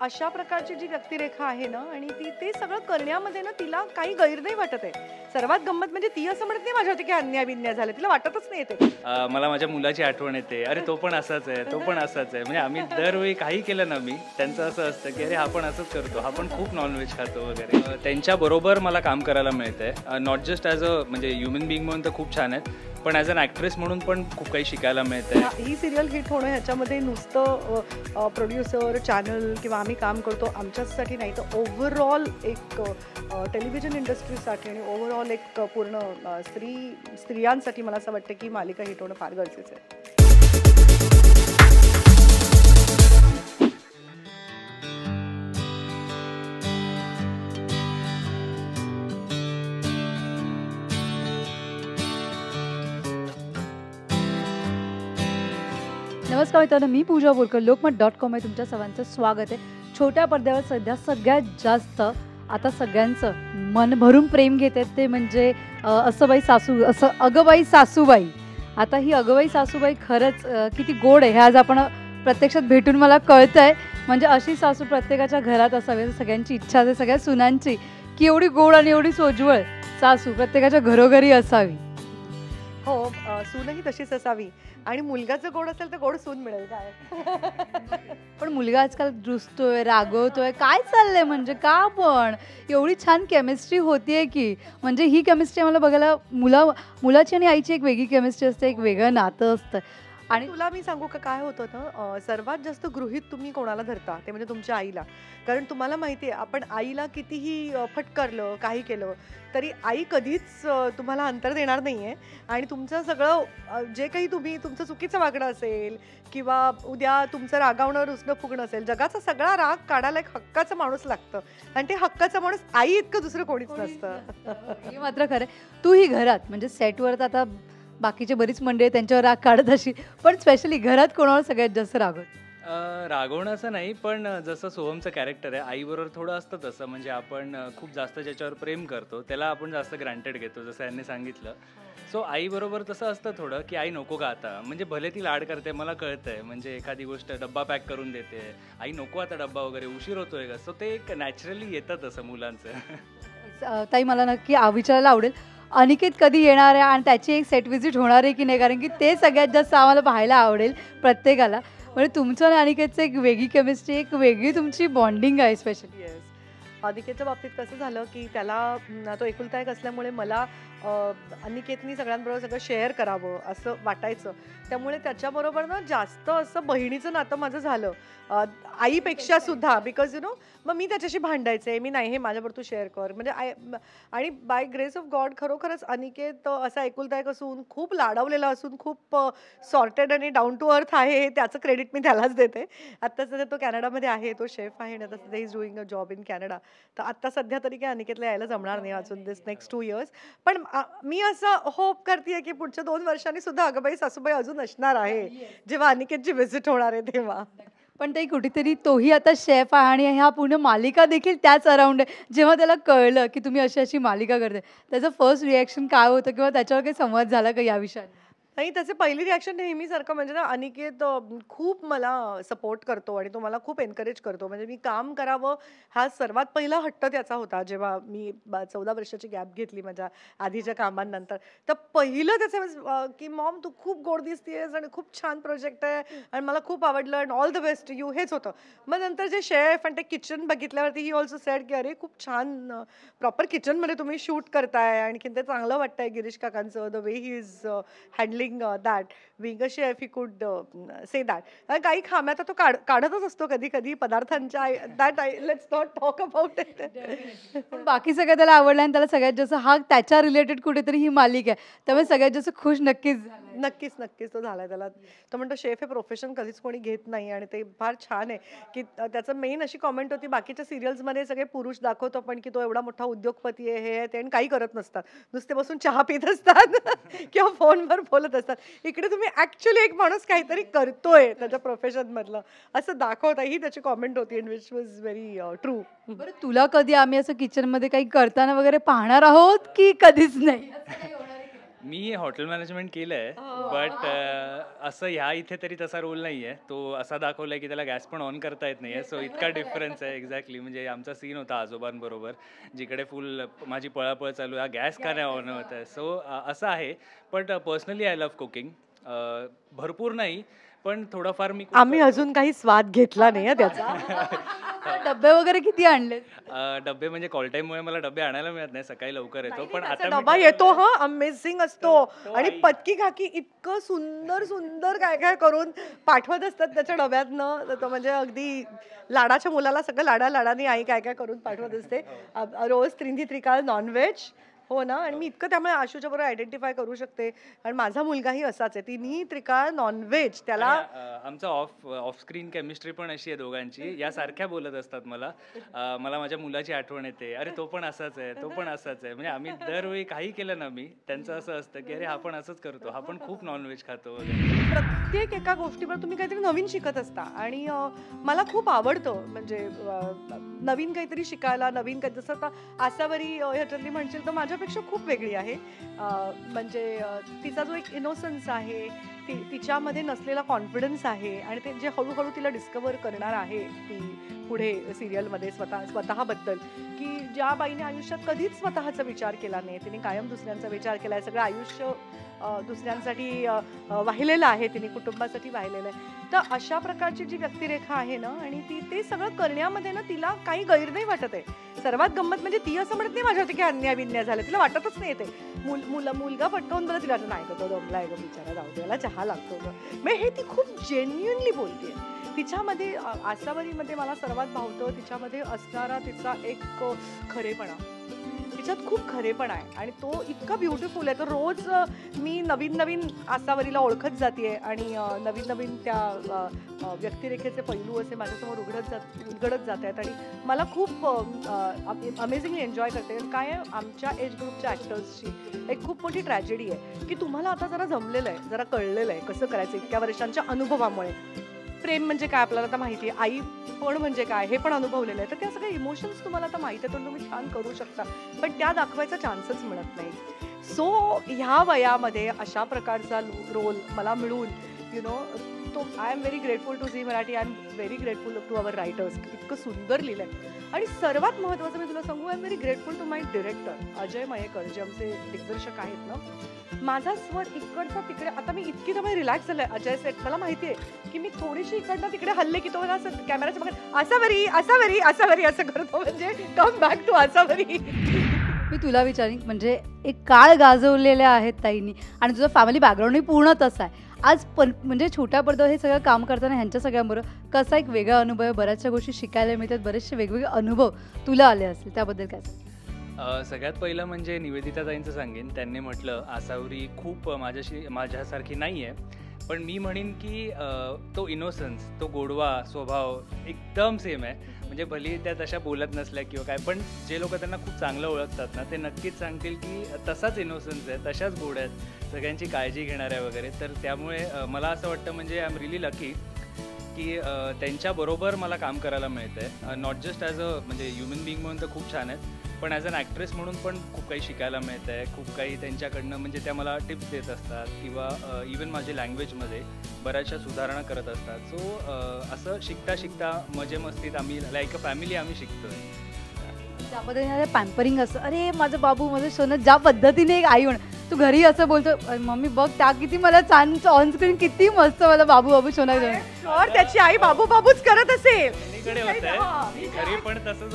अशा प्रकारची जी व्यक्तिरेखा आहे ना आणि ती ते सगळं करण्यामध्ये ना तिला काही गैर नाही वाटत आहे. सर्वात गंमत म्हणजे ती असं म्हणत नाही माझ्यावरती की अन्याय बिन्याय झालं. तिला वाटतच नाही येते. मला माझ्या मुलाची आठवण येते. अरे तो पण असाच आहे तो पण असाच आहे. म्हणजे आम्ही दरवेळी काही केलं ना मी त्यांचं असं असतं की अरे हा पण असंच करतो हा पण खूप नॉनव्हेज खातो वगैरे. त्यांच्या त्यांच्याबरोबर मला काम करायला मिळतंय. नॉट जस्ट ॲज अ म्हणजे ह्युमन बिईंग म्हणून तर खूप छान आहेत. पण ॲज अन ॲक्ट्रेस म्हणून पण खूप काही शिकायला मिळतं ही सिरियल हिट होणं ह्याच्यामध्ये नुसतं प्रोड्युसर चॅनल किंवा आम्ही काम करतो आमच्यासाठी नाही तर ओव्हरऑल एक टेलिव्हिजन इंडस्ट्रीसाठी आणि ओव्हरऑल एक पूर्ण स्त्री स्त्रियांसाठी मला असं वाटतं की मालिका हिट होणं फार गरजेचं आहे. नमस्कार मित्रांनो मी पूजा बोरकर. लोकमत डॉट कॉम आहे तुमच्या सर्वांचं स्वागत आहे. छोट्या पडद्यावर सध्या सगळ्यात जास्त आता सगळ्यांचं मन भरून प्रेम घेत आहेत ते म्हणजे असं बाई सासू असं अगबाई सासूबाई. आता ही अगबाई सासूबाई खरंच किती गोड आहे हे आज आपण प्रत्यक्षात भेटून मला कळतं आहे म्हणजे अशी सासू प्रत्येकाच्या घरात असावी सगळ्यांची इच्छा असते सगळ्या सुनांची. की एवढी गोड आणि एवढी सोज्वळ सासू प्रत्येकाच्या घरोघरी असावी. हो सूनही तशीच असावी. आणि मुलगा जर गोड असेल तर गोड सून मिळेल काय? पण मुलगा आजकाल रुसतोय रागवतोय काय चाललंय म्हणजे? का पण? एवढी छान केमिस्ट्री होतीये की. म्हणजे ही केमिस्ट्री आम्हाला बघायला मुला मुलाची आणि आईची एक वेगळी केमिस्ट्री असते एक वेगळं नातं असतं. आणि तुला मी सांगू का काय होतं ना सर्वात जास्त गृहित तुम्ही कोणाला धरता? ते म्हणजे तुमच्या आईला. कारण तुम्हाला माहिती आहे आपण आईला कितीही फटकारलं काही केलं तरी आई कधीच तुम्हाला अंतर देणार नाही आहे आणि तुमचं सगळं जे काही तुम्ही तुमचं चुकीचं वागणं असेल किंवा उद्या तुमचं रागावणं रुसणं फुगणं असेल जगाचा सगळा राग काढायला एक हक्काचं माणूस लागतं. आणि ते हक्काचा माणूस आई इतकं दुसरं कोणीच नसतं. हे मात्र खरं. तू ही घरात म्हणजे सेटवर तर आता बाकीचे बरीच मंडळी त्यांच्यावर राग काढत अशी. पण स्पेशली घरात कोणावर सगळ्यात जास्त रागवत रागवणं असं नाही पण जसं सोहमचं कॅरेक्टर आहे आईबरोबर थोडं असतं तसं. म्हणजे आपण खूप जास्त ज्याच्यावर प्रेम करतो त्याला आपण जास्त ग्रांटेड घेतो जसं यांनी सांगितलं. सो आईबरोबर तसं असतं थोडं की आई नको का आता. म्हणजे भले ती लाड करते मला कळतंय. म्हणजे एखादी गोष्ट डब्बा पॅक करून देते. आई नको आता डब्बा वगैरे उशीर होतोय का सो ते एक नॅचरली येतं तसं मुलांचं. ताई मला नक्की विचारायला आवडेल. अनिकेत कधी येणार आहे आणि त्याची एक सेट विजिट होणार आहे की नाही? कारण की ते सगळ्यात जास्त आम्हाला पाहायला आवडेल प्रत्येकाला. म्हणजे तुमचं आणि अनिकेतचं एक वेगळी केमिस्ट्री एक वेगळी तुमची बॉन्डिंग आहे स्पेशली येस अनिकेतच्या बाबतीत कसं झालं की त्याला तो एकुलता एक असल्यामुळे मला अनिकेतनी सगळ्यांबरोबर सगळं शेअर करावं असं वाटायचं. त्यामुळे त्याच्याबरोबर ना जास्त असं बहिणीचं नातं माझं झालं. आईपेक्षा सुद्धा बिकॉज यु नो मग मी त्याच्याशी भांडायचे मी नाही हे माझ्याबरोबर तू शेअर कर. म्हणजे आय आणि बाय ग्रेस ऑफ गॉड खरोखरच अनिकेत असा एकुलता एक असून खूप लाडवलेला असून खूप सॉर्टेड आणि डाऊन टू अर्थ आहे हे त्याचं क्रेडिट मी त्यालाच देते. आत्ता सध्या तो कॅनडामध्ये आहे तो शेफ आहे आणि आता सध्या is doing a job in Canada तर आत्ता सध्या तरी काय अनिकेतला यायला जमणार नाही अजून दिस नेक्स्ट टू इयर्स पण मी असं होप करते की पुढच्या दोन वर्षांनी सुद्धा अगबाई सासूबाई अजून असणार आहे जेव्हा अनिकेतची व्हिजिट होणार आहे तेव्हा. पण ते कुठेतरी तोही आता शेफ आहे आणि ह्या पूर्ण मालिका देखील त्याच अराउंड आहे. जेव्हा त्याला कळलं की तुम्ही अशी अशी मालिका करते त्याचं फर्स्ट रिॲक्शन काय होतं किंवा त्याच्यावर काही संवाद झाला का या विषयाने नाही त्याचे पहिली रिॲक्शन नेहमीसारखं म्हणजे ना अनिकेत अं, खूप मला सपोर्ट करतो आणि तो मला खूप एनकरेज करतो. म्हणजे मी काम करावं हा सर्वात पहिला हट्ट त्याचा होता जेव्हा मी चौदा वर्षाची गॅप घेतली माझ्या आधीच्या कामांनंतर. तर पहिलं त्याचं अं, की मॉम तू खूप गोड दिसतेस आणि खूप छान प्रोजेक्ट आहे आणि मला खूप आवडलं and all the best you हेच होतं. मग नंतर जे शेफ आणि ते किचन बघितल्यावरती ही ऑल्सो सेड की अरे खूप छान प्रॉपर किचनमध्ये तुम्ही शूट करताय. आणखीन ते चांगलं वाटतंय Girish काकांचं the way he is handling that wing chef he could say that काही खाम्या तर तो काढ काढतच असतो कधी कधी पदार्थांच्या that I let's not talk about it पण बाकी सगळं त्याला आवडलं आणि त्याला सगळ्यात जास्त हा त्याच्या रिलेटेड कुठेतरी ही मालिका आहे. त्यामुळे सगळ्यात जास्त खुश नक्कीच झाला नक्कीच नक्कीच तो झालाय त्याला. तो म्हणतो शेफ हे प्रोफेशन कधीच कोणी घेत नाही आणि ते फार छान आहे. की त्याचं मेन अशी कॉमेंट होती बाकीच्या सिरियल्समध्ये सगळे पुरुष दाखवतो पण की तो एवढा मोठा उद्योगपती आहे हे आहे ते आणि काही करत नसतात. नुसते बसून चहा पित असतात. किंवा फोनवर बोलत असतात. इकडे तुम्ही ऍक्च्युली एक माणूस काहीतरी करतोय त्याच्या प्रोफेशन मधलं. असं दाखवता ही त्याची कॉमेंट होती and which was very true बरं तुला कधी आम्ही असं किचनमध्ये काही करताना वगैरे पाहणार आहोत की कधीच नाही? मी हॉटेल मॅनेजमेंट केलं आहे बट असं ह्या इथे तरी तसा रोल नाही आहे तो असा दाखवला की त्याला गॅस पण ऑन करता येत नाही आहे सो इतका डिफरन्स आहे एक्झॅक्टली म्हणजे आमचा सीन होता आजोबांबरोबर जिकडे फुल माझी पळापळ चालू आहे. गॅस का नाही ऑन होत आहे? सो असं आहे. But personally I love cooking भरपूर नाही पण थोडंफार मी आम्ही. अजून काही स्वाद घेतला नाही त्याचा. डब्बे वगैरे किती आणले डबे म्हणजे कॉल टाईममुळे मला डबे आणायला मिळत नाही सकाळी लवकर येतो. पण आता डबा येतो हा अमेझिंग असतो. आणि पत्की काकी इतकं सुंदर सुंदर काय काय करून पाठवत असतात त्याच्या डब्यातनं. तर तो म्हणजे अगदी लाडाच्या मुलाला सगळं लाडा लाडाने आई काय काय करून पाठवत असते. अ- रोज त्रिंधी त्रिकाळ नॉनव्हेज हो ना आणि मी इतकं त्यामुळे आशूच्या बरोबर आयडेंटिफाय करू शकते. आणि माझा मुलगाही असाच आहे. तिन्ही त्रिकाळ नॉनव्हेज त्याला आमचं ऑफ ऑफ स्क्रीन केमिस्ट्री पण अशी आहे दोघांची. या सारख्या बोलत असतात मला. मला माझ्या मुलाची आठवण येते. अरे तो पण असाच आहे तो पण असाच आहे. म्हणजे आम्ही दरवेळी काही केलं ना मी त्यांचं असं असतं की अरे हा पण असंच करतो. हा पण खूप नॉनव्हेज खातो प्रत्येक एका गोष्टीवर तुम्ही काहीतरी नवीन शिकत असता. आणि मला खूप आवडतं. म्हणजे नवीन काहीतरी शिकायला नवीन काही जसं आता आसावरी ह्याच्यातली म्हणशील तर त्याच्यापेक्षा खूप वेगळी आहे. म्हणजे तिचा जो एक इनोसन्स आहे ती तिच्यामध्ये नसलेला कॉन्फिडन्स आहे आणि ते जे हळूहळू तिला डिस्कवर करणार आहे ती पुढे सिरियलमध्ये स्वतः स्वतःबद्दल की ज्या बाईने आयुष्यात कधीच स्वतःचा विचार केला नाही तिने कायम दुसऱ्यांचा विचार केला आहे सगळं आयुष्य दुसऱ्यांसाठी वाहिलेलं आहे तिने कुटुंबासाठी वाहिलेलं आहे. तर अशा प्रकारची जी व्यक्तिरेखा आहे ना आणि ती ते सगळं करण्यामध्ये ना तिला काही गैर नाही वाटत आहे. सर्वात गंमत म्हणजे ती असं म्हणत नाही माझ्यावरती की अन्याय बिन्याय झालं तिला वाटतच नाही येते मुल मुलं मुलगा पटकावून बरं तिला नाही का तो आहे ग बिचारा जाऊ द्यायला चहा लागतो ग म्हणजे हे ती खूप जेन्युनली बोलते तिच्यामध्ये आसावरीमध्ये मला सर्वात भावतं तिच्यामध्ये असणारा तिचा एक खरेपणा. तिच्यात खूप खरेपण आहे. आणि तो इतका ब्युटिफुल आहे. तर रोज मी नवीन नवीन आसावरीला ओळखत जाते आणि नवीन नवीन त्या व्यक्तिरेखेचे पैलू असे माझ्यासमोर उघडत जात उलगडत जात आहेत. आणि मला खूप अमेझिंगली एन्जॉय करते. काय आमच्या एज ग्रुपच्या ॲक्टर्सची एक खूप मोठी ट्रॅजेडी आहे की तुम्हाला आता जरा जमलेलं आहे जरा कळलेलं आहे कसं करायचं इतक्या वर्षांच्या अनुभवामुळे. प्रेम म्हणजे काय आपल्याला आता माहिती आहे? आई पण म्हणजे काय? हे पण अनुभवलेलं आहे. तर त्या सगळ्या इमोशन्स तुम्हाला आता माहिती आहे तर तुम्ही छान करू शकता. पण त्या दाखवायचा चान्सच मिळत नाही. सो ह्या वयामध्ये अशा प्रकारचा रोल मला मिळून यु नो तो I am very grateful to Zee Marathi I am very grateful to our writers इतकं सुंदर लिहिलं आहे आणि सर्वात महत्त्वाचं मी तुला सांगू I am very grateful to my director Ajay Mayekar जे आमचे दिग्दर्शक आहेत ना. माझा स्वर इकडचा तिकडे आता मी इतकी त्यामुळे रिलॅक्स झालंय अजय सेट मला माहिती आहे की मी थोडीशी इकडनं तिकडे हल्ले की तो मला असं कॅमेराच्या बघत असावरी असा वरी असं करतो. म्हणजे कम बॅक टू असा वरी मी तुला विचारीन म्हणजे एक काळ गाजवलेल्या आहेत ताईंनी. आणि तुझं फॅमिली बॅकग्राऊंडही पूर्ण तसं आहे. आज पण म्हणजे छोट्या पडद्यावर हे सगळं काम करताना ह्यांच्या सगळ्यांबरोबर कसा एक वेगळा अनुभव आहे? बऱ्याचशा गोष्टी शिकायला मिळतात बरेचसे वेगवेगळे अनुभव तुला आले असतील. त्याबद्दल काय सगळ्यात पहिलं म्हणजे निवेदिताताईंचं सांगेन. त्यांनी म्हटलं आसावरी खूप माझ्याशी माझ्यासारखी नाही आहे पण मी म्हणेन की तो इनोसन्स तो गोडवा स्वभाव एकदम सेम आहे. म्हणजे भली त्या तशा बोलत नसल्या किंवा काय पण जे लोक त्यांना खूप चांगलं ओळखतात ना ते नक्कीच सांगतील की तसाच इनोसन्स आहे तशाच गोड आहेत सगळ्यांची काळजी घेणाऱ्या वगैरे. तर त्यामुळे मला असं वाटतं म्हणजे आय एम रिली लकी की त्यांच्याबरोबर मला काम करायला मिळतं आहे नॉट जस्ट ॲज अ म्हणजे ह्युमन बिईंग म्हणून तर खूप छान आहेत. पण ॲज अन ॲक्ट्रेस म्हणून पण खूप काही शिकायला मिळतं आहे खूप काही त्यांच्याकडनं म्हणजे त्या मला टिप्स देत असतात किंवा इवन माझ्या लँग्वेजमध्ये बऱ्याचशा सुधारणा करत असतात. सो असं शिकता शिकता मजे मस्तीत आम्ही लाईक अ फॅमिली आम्ही शिकतोय. त्यामध्ये पद्धतीने पॅम्परिंग असं अरे माझं बाबू माझं सोनं ज्या पद्धतीने एक आई म्हणून तू घरी असं बोलतो "अरे मम्मी बघ त्या किती मला छान ऑन स्क्रीन किती मस्त मला बाबू बाबू सोना और त्याची आई बाबू बाबूच करत असेल. घरी पण तसंच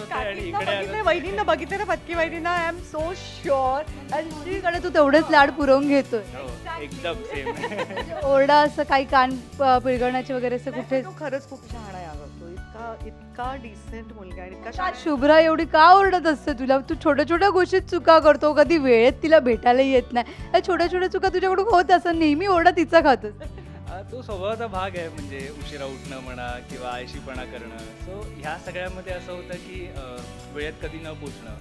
वहिनींना बघितलं ना पत्की वहिनींना आय एम सो शुअरकडे तू तेवढेच लाड पुरवून घेतोय. हो, एकदम सेम ओरडा असं काही कान पिळगण्याचे वगैरे असं कुठे? तो खरंच खूप छान आहे अगं. तो इतका इतका डिसेंट मुलगा आहे आणि इतका शुभ्रा एवढी का ओरडत असते तुला? तू छोट्या छोट्या गोष्टीत चुका करतो कधी वेळेत तिला भेटायला येत नाही. या छोट्या छोट्या चुका तुझ्याकडून होत असं नेहमी ओरडा तिचा खातोस. अ, तो स्वभावाचा भाग आहे म्हणजे उशिरा उठणं म्हणा किंवा आयशीपणा करणं. सो ह्या सगळ्यामध्ये असं होतं की वेळेत कधी न पोचणं.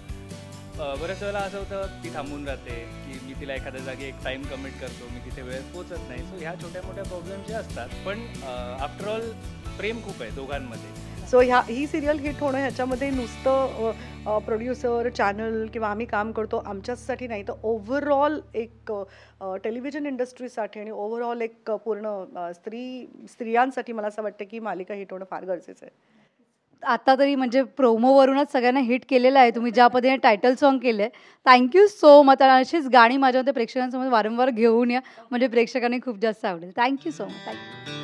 बऱ्याच वेळेला असं होतं ती थांबून राहते की मी तिला एखाद्या जागी एक टाईम कमिट करतो मी तिथे वेळेत पोचत नाही. सो ह्या छोट्या मोठ्या प्रॉब्लेम जे असतात पण आफ्टर ऑल प्रेम खूप आहे दोघांमध्ये. सो ह्या ही सिरियल हिट होणं ह्याच्यामध्ये नुसतं प्रोड्युसर चॅनल किंवा आम्ही काम करतो आमच्यासाठी नाही तर ओव्हरऑल एक टेलिव्हिजन इंडस्ट्रीसाठी आणि ओव्हरऑल एक पूर्ण स्त्री स्त्रियांसाठी मला असं वाटतं की मालिका हिट होणं फार गरजेचं आहे. आता तरी म्हणजे प्रोमोवरूनच सगळ्यांना हिट केलेलं आहे. तुम्ही ज्या पद्धतीने टायटल सॉन्ग केलं आहे थँक्यू सो मच आणि अशीच गाणी माझ्यामध्ये प्रेक्षकांसमोर वारंवार घेऊन या. म्हणजे प्रेक्षकांनी खूप जास्त आवडेल. Thank you so much thank you